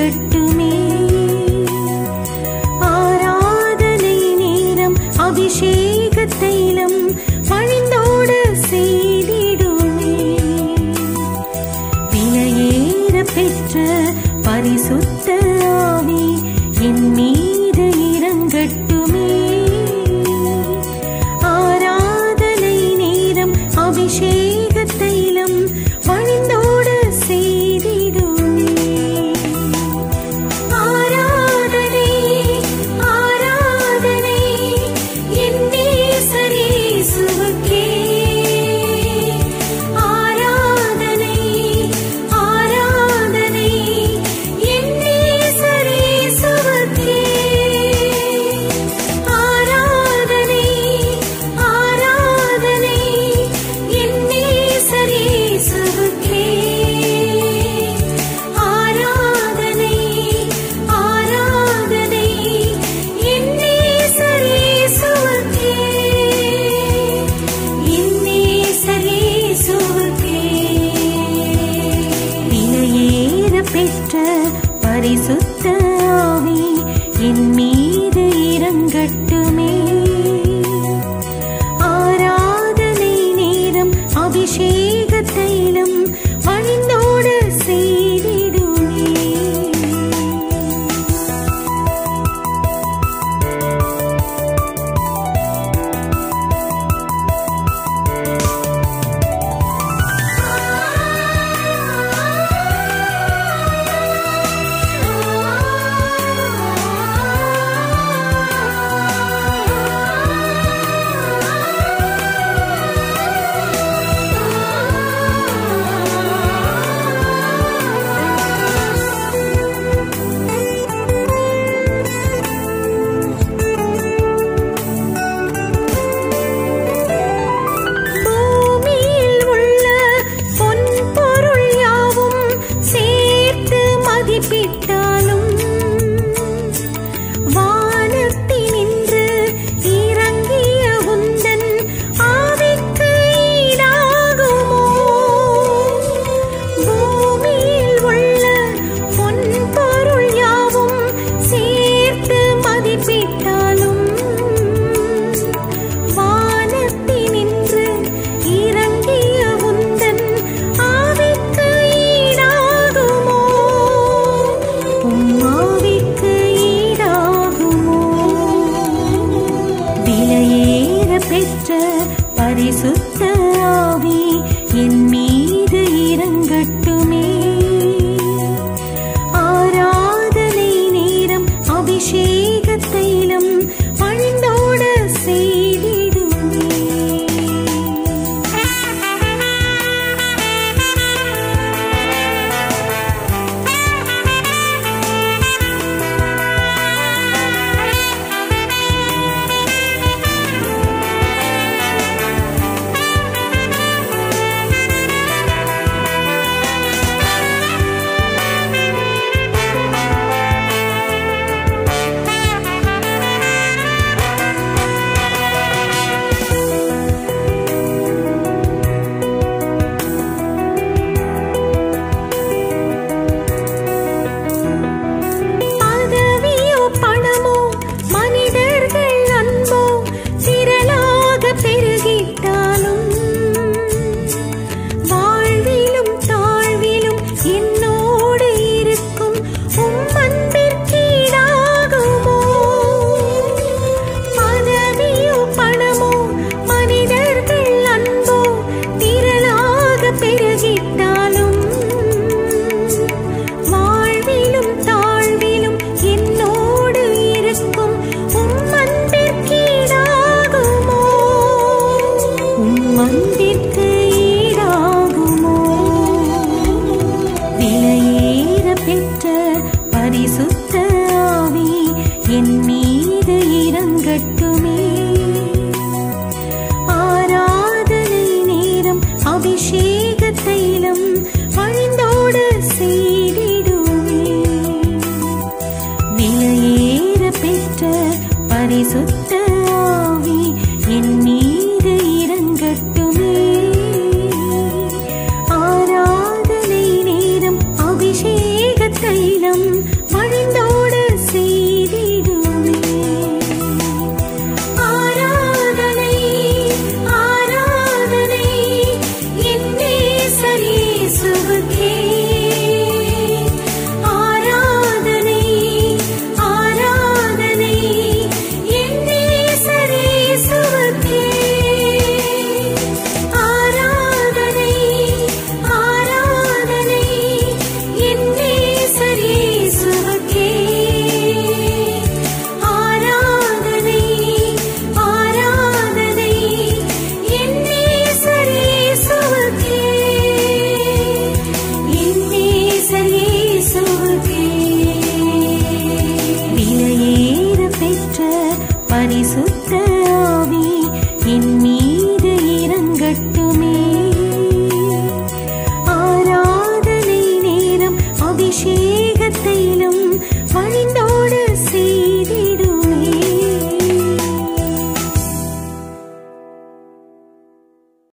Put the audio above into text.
ஒழுகட்டுமே ஆராதனை நேரம் அபிஷேக தைலம் பழிந்தோட செய்திடுமே. விலையேற பெற்ற பரிசுத்த என் மீது இறங்கட்டும் பெற்ற பரிசுத்த ஆவி என் மீது இறங்கட்டும் அன்பிற்கு silver